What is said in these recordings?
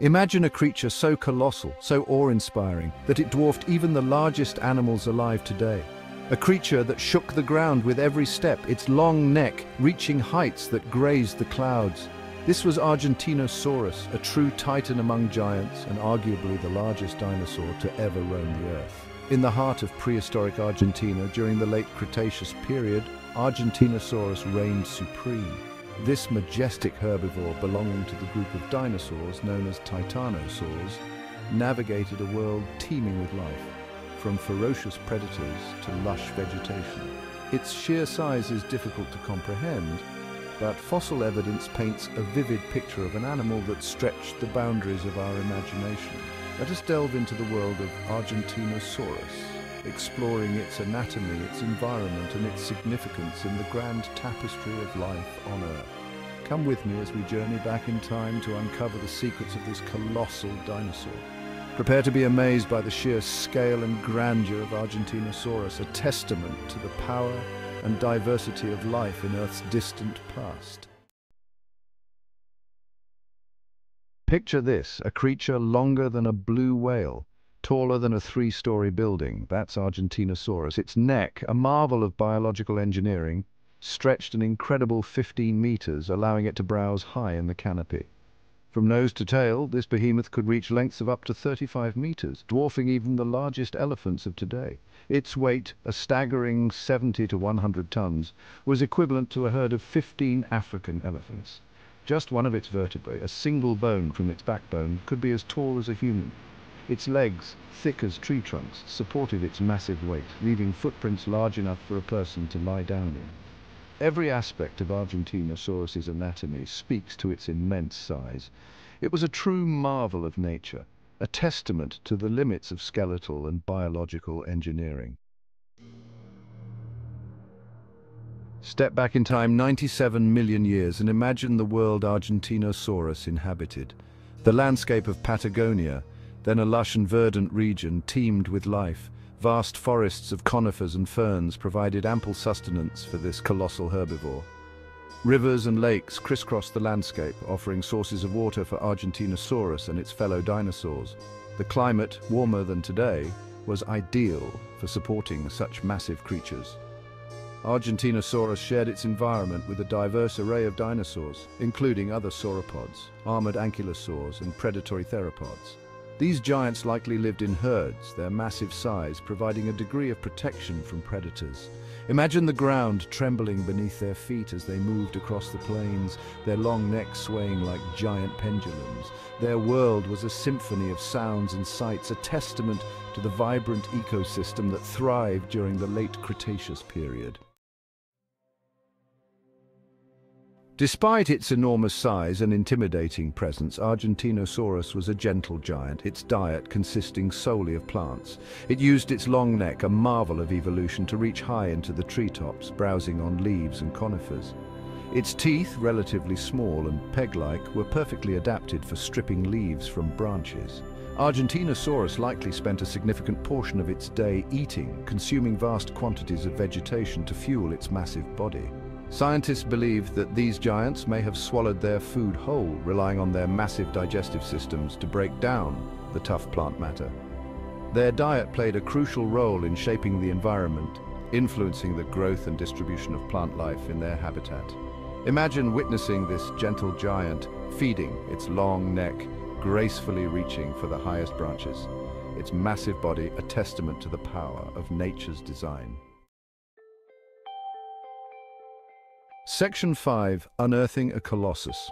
Imagine a creature so colossal, so awe-inspiring, that it dwarfed even the largest animals alive today. A creature that shook the ground with every step, its long neck reaching heights that grazed the clouds. This was Argentinosaurus, a true titan among giants and arguably the largest dinosaur to ever roam the Earth. In the heart of prehistoric Argentina during the late Cretaceous period, Argentinosaurus reigned supreme. This majestic herbivore belonging to the group of dinosaurs known as titanosaurs navigated a world teeming with life, from ferocious predators to lush vegetation. Its sheer size is difficult to comprehend, but fossil evidence paints a vivid picture of an animal that stretched the boundaries of our imagination. Let us delve into the world of Argentinosaurus, exploring its anatomy, its environment and its significance in the grand tapestry of life on Earth. Come with me as we journey back in time to uncover the secrets of this colossal dinosaur. Prepare to be amazed by the sheer scale and grandeur of Argentinosaurus, a testament to the power and diversity of life in Earth's distant past. Picture this, a creature longer than a blue whale, taller than a three-story building. That's Argentinosaurus. Its neck, a marvel of biological engineering, stretched an incredible 15 meters, allowing it to browse high in the canopy. From nose to tail, this behemoth could reach lengths of up to 35 meters, dwarfing even the largest elephants of today. Its weight, a staggering 70 to 100 tons, was equivalent to a herd of 15 African elephants. Just one of its vertebrae, a single bone from its backbone, could be as tall as a human. Its legs, thick as tree trunks, supported its massive weight, leaving footprints large enough for a person to lie down in. Every aspect of Argentinosaurus's anatomy speaks to its immense size. It was a true marvel of nature, a testament to the limits of skeletal and biological engineering. Step back in time 97 million years and imagine the world Argentinosaurus inhabited. The landscape of Patagonia, then a lush and verdant region teemed with life. Vast forests of conifers and ferns provided ample sustenance for this colossal herbivore. Rivers and lakes crisscrossed the landscape, offering sources of water for Argentinosaurus and its fellow dinosaurs. The climate, warmer than today, was ideal for supporting such massive creatures. Argentinosaurus shared its environment with a diverse array of dinosaurs, including other sauropods, armored ankylosaurs and predatory theropods. These giants likely lived in herds, their massive size providing a degree of protection from predators. Imagine the ground trembling beneath their feet as they moved across the plains, their long necks swaying like giant pendulums. Their world was a symphony of sounds and sights, a testament to the vibrant ecosystem that thrived during the late Cretaceous period. Despite its enormous size and intimidating presence, Argentinosaurus was a gentle giant, its diet consisting solely of plants. It used its long neck, a marvel of evolution, to reach high into the treetops, browsing on leaves and conifers. Its teeth, relatively small and peg-like, were perfectly adapted for stripping leaves from branches. Argentinosaurus likely spent a significant portion of its day eating, consuming vast quantities of vegetation to fuel its massive body. Scientists believe that these giants may have swallowed their food whole, relying on their massive digestive systems to break down the tough plant matter. Their diet played a crucial role in shaping the environment, influencing the growth and distribution of plant life in their habitat. Imagine witnessing this gentle giant feeding its long neck, gracefully reaching for the highest branches, its massive body a testament to the power of nature's design. Section 5, Unearthing a Colossus.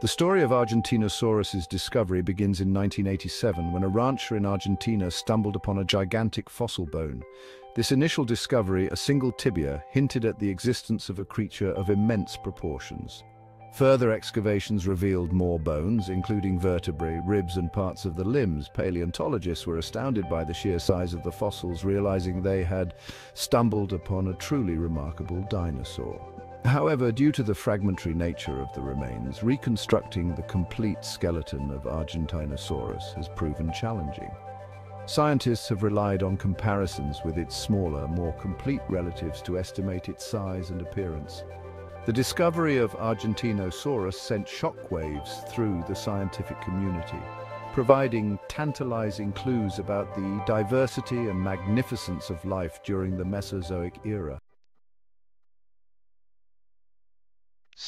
The story of Argentinosaurus's discovery begins in 1987 when a rancher in Argentina stumbled upon a gigantic fossil bone. This initial discovery, a single tibia, hinted at the existence of a creature of immense proportions. Further excavations revealed more bones, including vertebrae, ribs and parts of the limbs. Paleontologists were astounded by the sheer size of the fossils, realizing they had stumbled upon a truly remarkable dinosaur. However, due to the fragmentary nature of the remains, reconstructing the complete skeleton of Argentinosaurus has proven challenging. Scientists have relied on comparisons with its smaller, more complete relatives to estimate its size and appearance. The discovery of Argentinosaurus sent shockwaves through the scientific community. providing tantalizing clues about the diversity and magnificence of life during the Mesozoic era.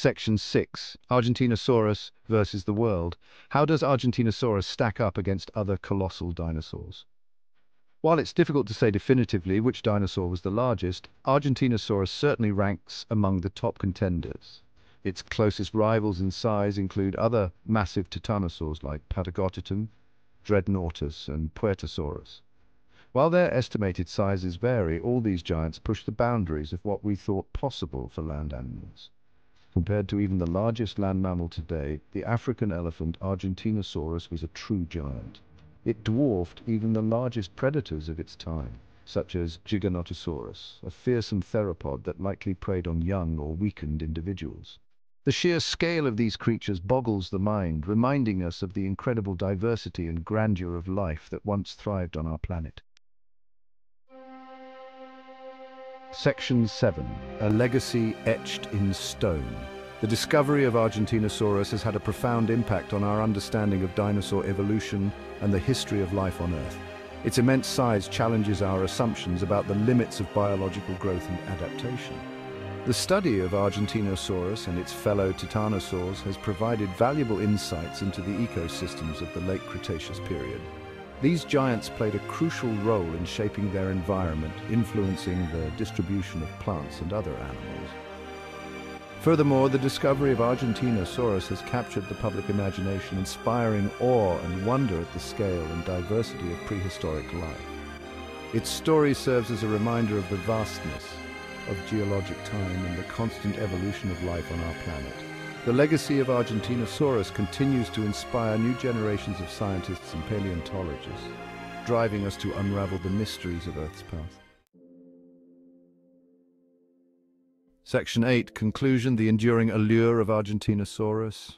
Section 6. Argentinosaurus versus the world. How does Argentinosaurus stack up against other colossal dinosaurs? While it's difficult to say definitively which dinosaur was the largest, Argentinosaurus certainly ranks among the top contenders. Its closest rivals in size include other massive titanosaurs like Patagotitan, Dreadnoughtus, and Puertasaurus. While their estimated sizes vary, all these giants push the boundaries of what we thought possible for land animals. Compared to even the largest land mammal today, the African elephant Argentinosaurus was a true giant. It dwarfed even the largest predators of its time, such as Giganotosaurus, a fearsome theropod that likely preyed on young or weakened individuals. The sheer scale of these creatures boggles the mind, reminding us of the incredible diversity and grandeur of life that once thrived on our planet. Section 7. A legacy etched in stone. The discovery of Argentinosaurus has had a profound impact on our understanding of dinosaur evolution and the history of life on Earth. Its immense size challenges our assumptions about the limits of biological growth and adaptation. The study of Argentinosaurus and its fellow titanosaurs has provided valuable insights into the ecosystems of the late Cretaceous period. These giants played a crucial role in shaping their environment, influencing the distribution of plants and other animals. Furthermore, the discovery of Argentinosaurus has captured the public imagination, inspiring awe and wonder at the scale and diversity of prehistoric life. Its story serves as a reminder of the vastness of geologic time and the constant evolution of life on our planet. The legacy of Argentinosaurus continues to inspire new generations of scientists and paleontologists, driving us to unravel the mysteries of Earth's path. Section 8, Conclusion, the enduring allure of Argentinosaurus.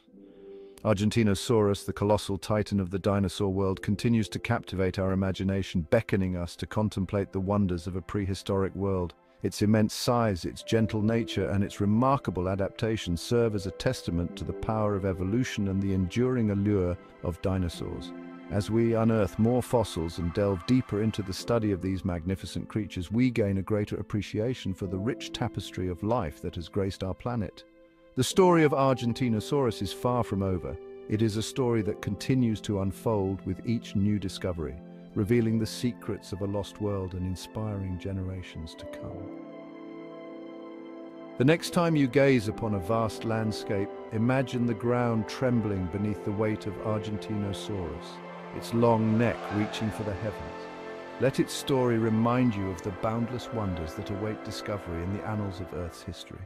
Argentinosaurus, the colossal titan of the dinosaur world, continues to captivate our imagination, beckoning us to contemplate the wonders of a prehistoric world. Its immense size, its gentle nature, and its remarkable adaptation serve as a testament to the power of evolution and the enduring allure of dinosaurs. As we unearth more fossils and delve deeper into the study of these magnificent creatures, we gain a greater appreciation for the rich tapestry of life that has graced our planet. The story of Argentinosaurus is far from over. It is a story that continues to unfold with each new discovery revealing the secrets of a lost world and inspiring generations to come. The next time you gaze upon a vast landscape, imagine the ground trembling beneath the weight of Argentinosaurus, its long neck reaching for the heavens. Let its story remind you of the boundless wonders that await discovery in the annals of Earth's history.